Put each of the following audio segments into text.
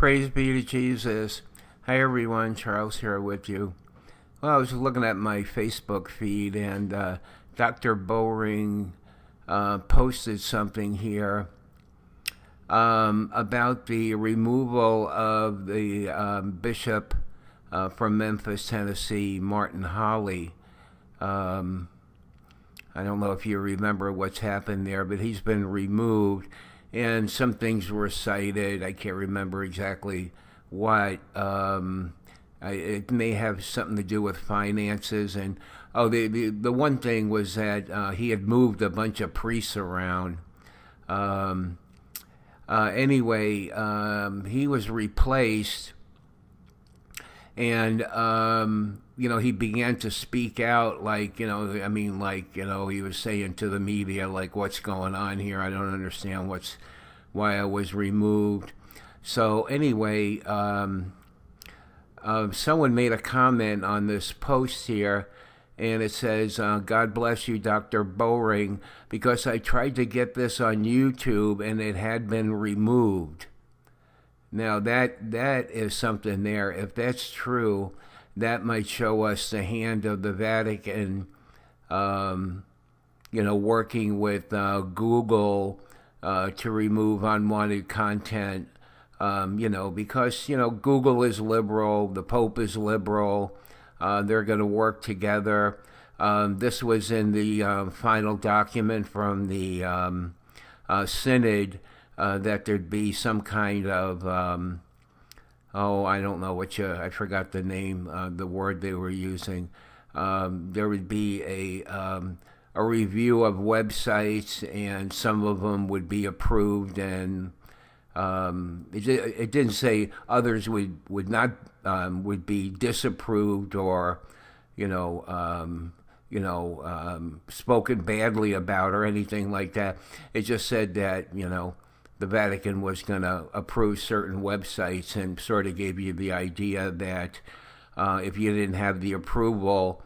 Praise be to Jesus. Hi, everyone. Charles here with you. Well, I was looking at my Facebook feed, and uh, Dr. Bowring uh, posted something here um, about the removal of the um, bishop uh, from Memphis, Tennessee, Martin Holley. Um, I don't know if you remember what's happened there, but he's been removed and some things were cited. I can't remember exactly what. Um, I, it may have something to do with finances. And oh, the the, the one thing was that uh, he had moved a bunch of priests around. Um, uh, anyway, um, he was replaced, and um, you know, he began to speak out like, you know, I mean, like, you know, he was saying to the media, like, what's going on here? I don't understand what's, why I was removed. So, anyway, um, uh, someone made a comment on this post here, and it says, uh, God bless you, Dr. Bowring, because I tried to get this on YouTube and it had been removed. Now, that that is something there. If that's true, that might show us the hand of the Vatican, um, you know, working with uh, Google uh, to remove unwanted content. Um, you know, because you know Google is liberal, the Pope is liberal. Uh, they're going to work together. Um, this was in the uh, final document from the um, uh, synod uh, that there'd be some kind of um, oh, I don't know what you, I forgot the name, uh, the word they were using. Um, there would be a um, a review of websites, and some of them would be approved, and um, it, it, didn't say others would would not um, would be disapproved or, you know. Um, you know, um, spoken badly about or anything like that. It just said that, you know, the Vatican was going to approve certain websites and sort of gave you the idea that uh, if you didn't have the approval,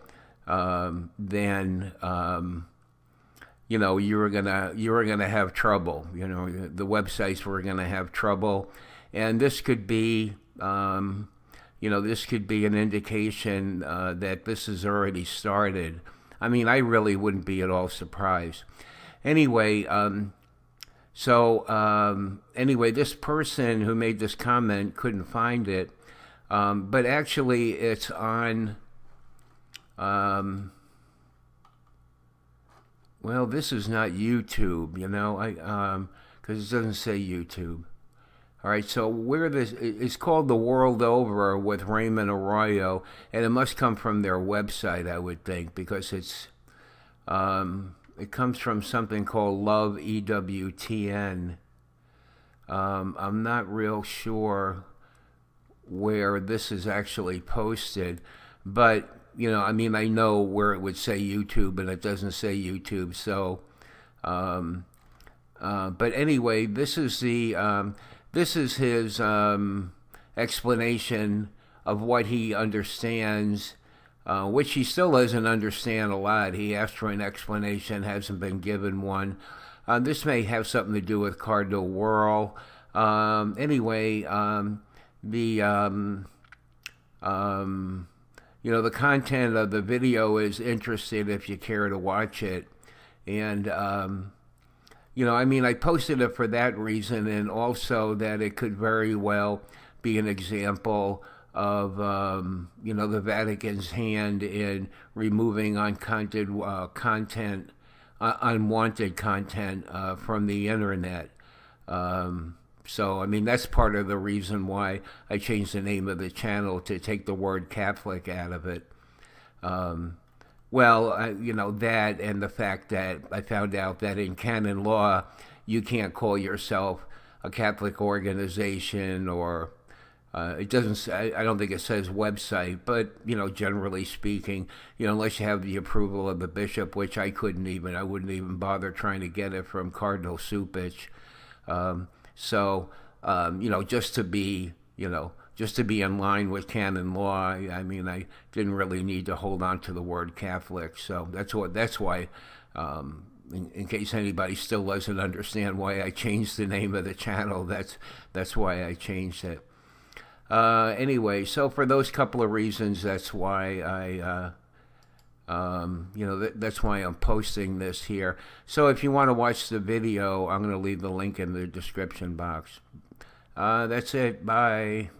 um, then um, you know you were gonna you were gonna have trouble. You know the websites were gonna have trouble, and this could be. Um, you know, this could be an indication uh, that this has already started. I mean, I really wouldn't be at all surprised. Anyway, um, so um, anyway, this person who made this comment couldn't find it, um, but actually it's on. Um, well, this is not YouTube, you know, I because um, it doesn't say YouTube. All right, so where this it's called The World Over with Raymond Arroyo, and it must come from their website, I would think, because it's um, it comes from something called Love EWTN. Um, I'm not real sure where this is actually posted, but you know, I mean, I know where it would say YouTube, and it doesn't say YouTube. So, um, uh, but anyway, this is the um, this is his um, explanation of what he understands uh, which he still doesn't understand a lot. He asked for an explanation, hasn't been given one. Uh, this may have something to do with Cardinal Wuerl. Um, anyway, um, the um, um, you know the content of the video is interesting if you care to watch it, and um, you know I mean I posted it for that reason, and also that it could very well be an example of um, you know the Vatican's hand in removing uncontent uh, content, uh, unwanted content uh, from the internet. Um, so I mean that's part of the reason why I changed the name of the channel to take the word Catholic out of it. Um, well, you know that, and the fact that I found out that in canon law you can't call yourself a Catholic organization or uh, it doesn't. I, I don't think it says website, but you know, generally speaking, you know, unless you have the approval of the bishop, which I couldn't even. I wouldn't even bother trying to get it from Cardinal Cupich. Um, so, um, you know, just to be, you know, just to be in line with canon law. I mean, I didn't really need to hold on to the word Catholic. So that's what. That's why. Um, in, in, case anybody still doesn't understand why I changed the name of the channel, that's that's why I changed it. Uh, anyway, so for those couple of reasons, that's why I, uh, um, you know, th- that's why I'm posting this here. So if you want to watch the video, I'm going to leave the link in the description box. Uh, that's it. Bye.